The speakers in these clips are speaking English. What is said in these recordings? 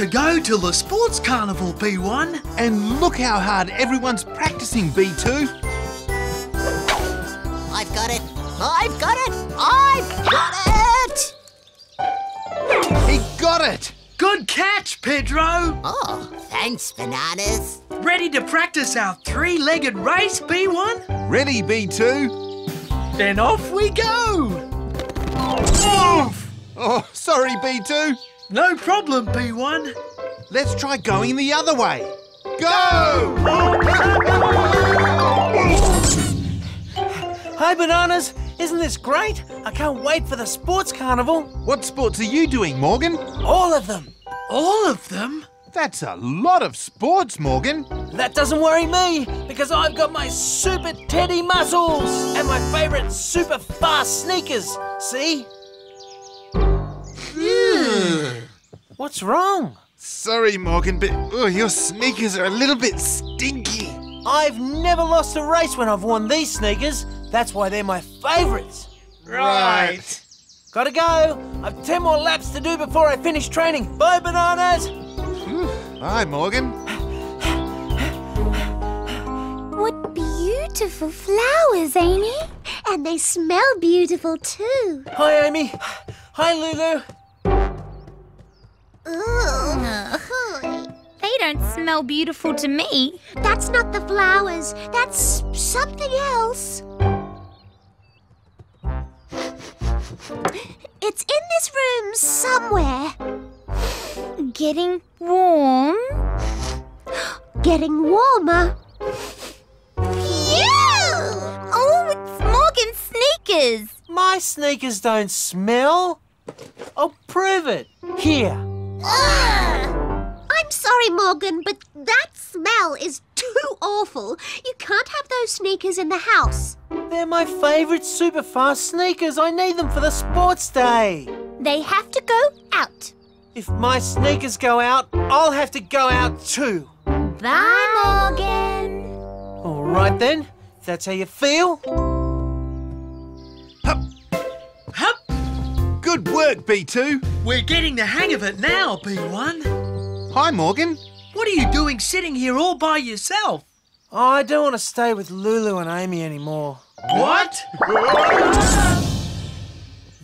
to go to the sports carnival, B1. And look how hard everyone's practicing, B2. I've got it. I've got it. I've got it. He got it! Good catch, Pedro. Oh, thanks, bananas. Ready to practice our three-legged race, B1? Ready, B2? Then off we go. Oof. Oh, sorry, B2. No problem, B1. Let's try going the other way. Go! Hi, Bananas! Isn't this great? I can't wait for the sports carnival. What sports are you doing, Morgan? All of them. All of them? That's a lot of sports, Morgan. That doesn't worry me because I've got my super teddy muscles and my favourite super fast sneakers. See? What's wrong? Sorry, Morgan, but oh, your sneakers are a little bit stinky. I've never lost a race when I've worn these sneakers. That's why they're my favourites. Right. Gotta go. I've 10 more laps to do before I finish training. Bye, bananas. Hi, Morgan. What beautiful flowers, Amy. And they smell beautiful too. Hi, Amy. Hi, Lulu. They don't smell beautiful to me. That's not the flowers. That's something else. It's in this room somewhere. Getting warm. Getting warmer. Phew! Oh, it's Morgan's sneakers. My sneakers don't smell. I'll prove it. Here. I'm sorry, Morgan, but that smell is too awful. You can't have those sneakers in the house. They're my favourite super fast sneakers. I need them for the sports day. They have to go out. If my sneakers go out, I'll have to go out too. Bye, Morgan. All right then. If that's how you feel. Good work, B2. We're getting the hang of it now, B1. Hi, Morgan. What are you doing sitting here all by yourself? Oh, I don't want to stay with Lulu and Amy anymore. What?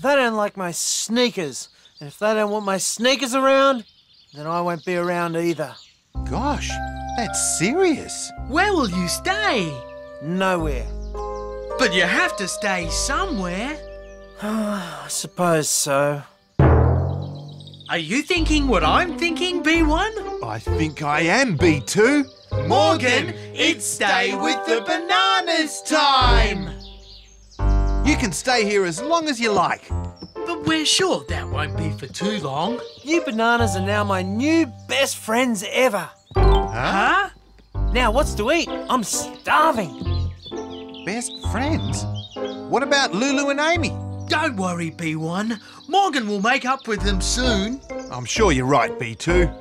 They don't like my sneakers. And if they don't want my sneakers around, then I won't be around either. Gosh, that's serious. Where will you stay? Nowhere. But you have to stay somewhere. I suppose so. Are you thinking what I'm thinking, B1? I think I am, B2. Morgan, it's stay with the bananas time. You can stay here as long as you like. But we're sure that won't be for too long. You bananas are now my new best friends ever. Huh? Now, what's to eat? I'm starving. Best friends? What about Lulu and Amy? Don't worry, B1. Morgan will make up with them soon. I'm sure you're right, B2.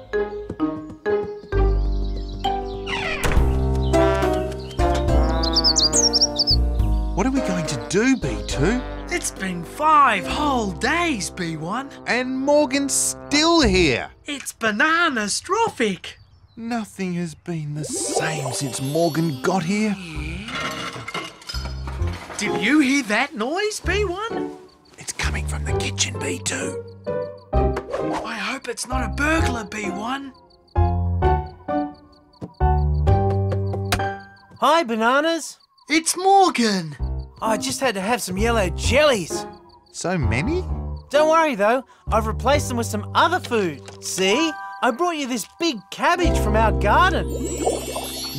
What are we going to do, B2? It's been five whole days, B1. And Morgan's still here. It's bananastrophic. Nothing has been the same since Morgan got here. Did you hear that noise, B1? It's coming from the kitchen, B2. I hope it's not a burglar, B1. Hi, bananas. It's Morgan. I just had to have some yellow jellies. So many? Don't worry though, I've replaced them with some other food. See? I brought you this big cabbage from our garden.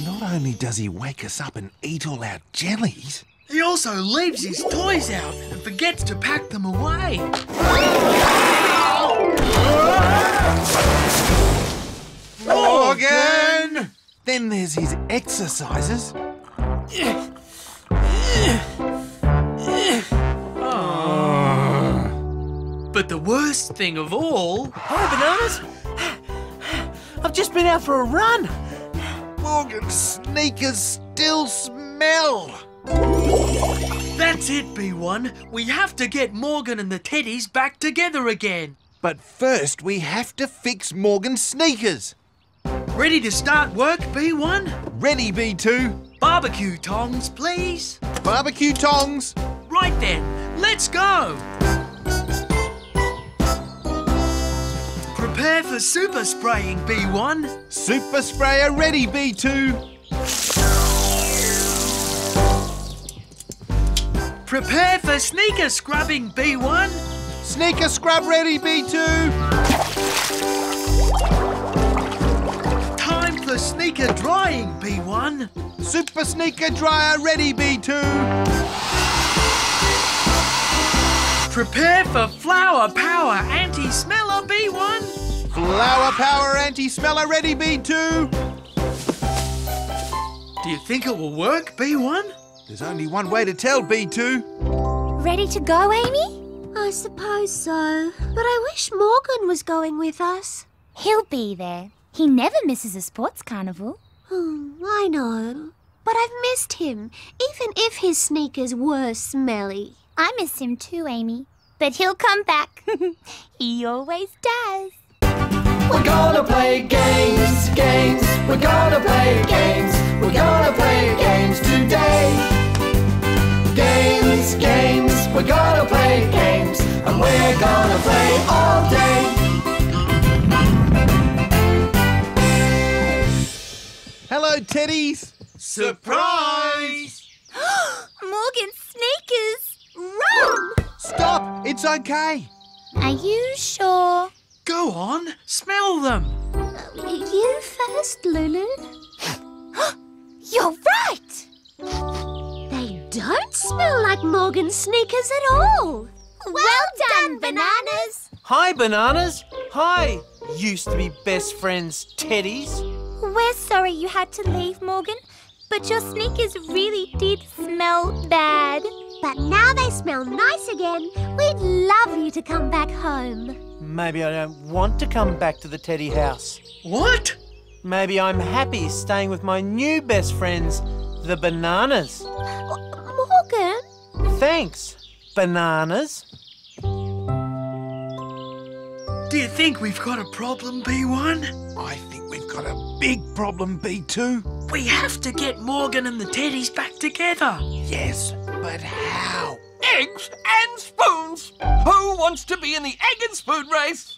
Not only does he wake us up and eat all our jellies, He also leaves his toys out and forgets to pack them away. Morgan! Then there's his exercises. Ah. But the worst thing of all, Hi, bananas. I've just been out for a run. Morgan's sneakers still smell. That's it, B1. We have to get Morgan and the Teddies back together again. But first, we have to fix Morgan's sneakers. Ready to start work, B1? Ready, B2. Barbecue tongs, please. Barbecue tongs. Right then, let's go. Prepare for super spraying, B1. Super sprayer ready, B2. Prepare for sneaker scrubbing, B1. Sneaker scrub ready, B2. Time for sneaker drying, B1. Super sneaker dryer ready, B2. Prepare for flower power anti-smeller, B1. Flower power anti-smeller ready, B2. Do you think it will work, B1? There's only one way to tell, B2. Ready to go, Amy? I suppose so. But I wish Morgan was going with us. He'll be there. He never misses a sports carnival. Hmm, I know. But I've missed him, even if his sneakers were smelly. I miss him too, Amy. But he'll come back. he always does. We're gonna play games, games. We're gonna play games. Hello, teddies. Surprise! Morgan sneakers. Run! Stop. It's okay. Are you sure? Go on, smell them. You first, Lulu. You're right. They don't smell like Morgan sneakers at all. Well, done, bananas. Hi, bananas. Hi. Used to be best friends, teddies. We're sorry you had to leave, Morgan, but your sneakers really did smell bad. But now they smell nice again. We'd love you to come back home. Maybe I don't want to come back to the teddy house. What? Maybe I'm happy staying with my new best friends, the bananas. Morgan? Thanks, bananas. You think we've got a problem, B1? I think we've got a big problem, B2. We have to get Morgan and the Teddies back together. Yes, but how? Eggs and spoons! Who wants to be in the egg and spoon race?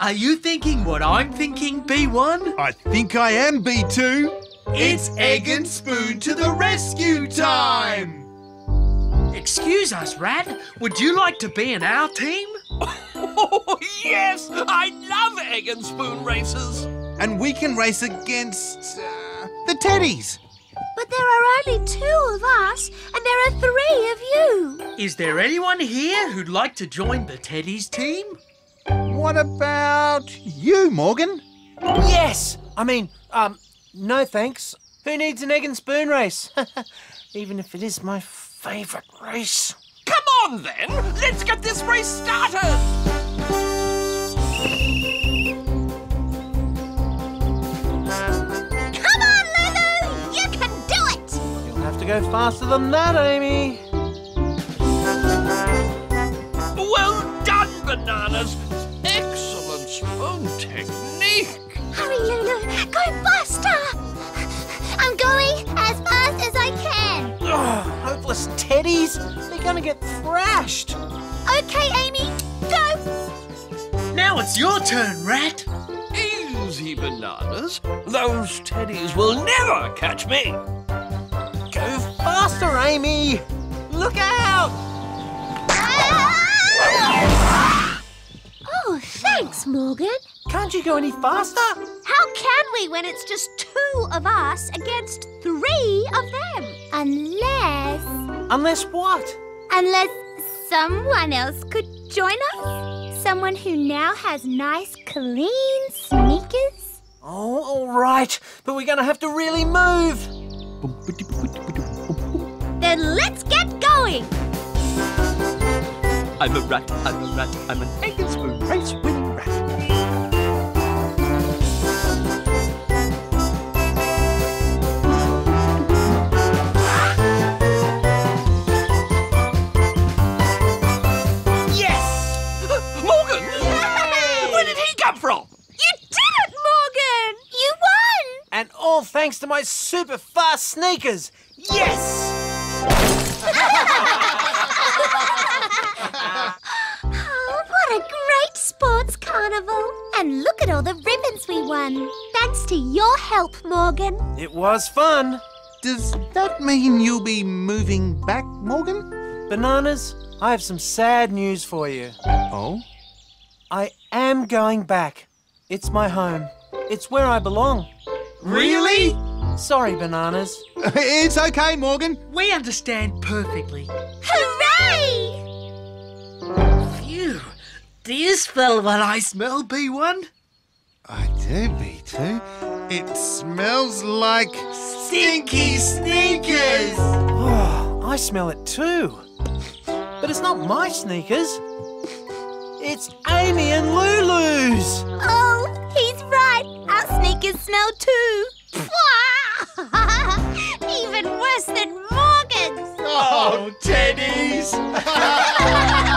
Are you thinking what I'm thinking, B1? I think I am, B2. It's egg and spoon to the rescue time! Excuse us, Rat. Would you like to be in our team? Oh, yes! I love egg and spoon races! And we can race against uh, the teddies. But there are only two of us, and there are three of you. Is there anyone here who'd like to join the Teddies team? What about you, Morgan? Yes! I mean, um, no thanks. Who needs an egg and spoon race? Even if it is my favourite race. Come on then! Let's get this race started! Come on, Lulu! You can do it! You'll have to go faster than that, Amy. Well done, bananas! Excellent spoon technique! Hurry, Lulu! Go faster! Ugh, teddies. They're gonna get thrashed. Okay, Amy, go. Now it's your turn, Rat. Easy, bananas. Those teddies will never catch me! Go faster, Amy. Look out! Oh, thanks, Morgan. Can't you go any faster? How can we when it's just two of us against three of them? Unless, Unless what? unless someone else could join us. Someone who now has nice, clean sneakers. Oh, all right. But we're gonna have to really move. Then let's get going! I'm a rat, I'm a rat, I'm an egg and spoon race winning thanks to my super fast sneakers. Yes! Oh, what a great sports carnival. And look at all the ribbons we won. Thanks to your help, Morgan. It was fun. Does that mean you'll be moving back, Morgan? Bananas, I have some sad news for you. Oh? I am going back. It's my home. It's where I belong. Really? Sorry, Bananas. It's okay, Morgan. We understand perfectly. Hooray! Phew. Do you smell what I smell, B1? I do, B2. It smells like Stinky sneakers! Oh, I smell it too. But it's not my sneakers. It's Amy and Lulu's. Oh, make it smell too. Even worse than Morgan's. Oh, teddies.